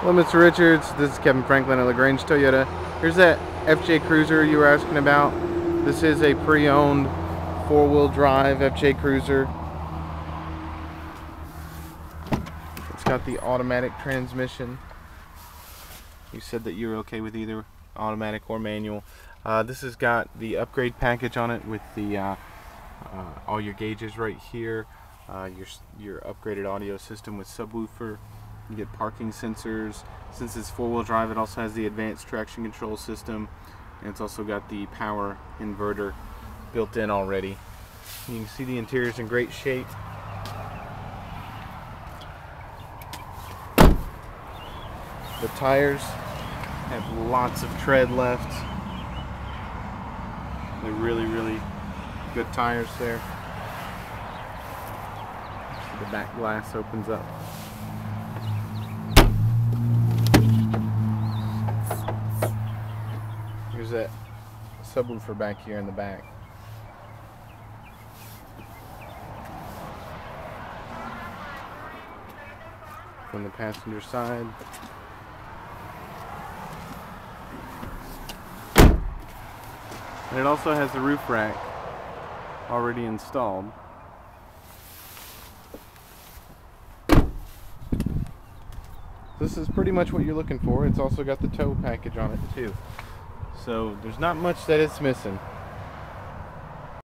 Mr. Richards. This is Kevin Franklin at LaGrange Toyota. Here's that FJ Cruiser you were asking about. This is a pre-owned four-wheel drive FJ Cruiser. It's got the automatic transmission. You said that you were okay with either automatic or manual. Uh, this has got the upgrade package on it with the uh, uh, all your gauges right here. Uh, your your upgraded audio system with subwoofer. You get parking sensors. Since it's four-wheel drive, it also has the advanced traction control system, and it's also got the power inverter built in already. You can see the interior's in great shape. The tires have lots of tread left. They're really, really good tires there. The back glass opens up. Here's that subwoofer back here in the back. From the passenger side. And it also has the roof rack already installed. This is pretty much what you're looking for. It's also got the tow package on it too. So there's not much that it's missing.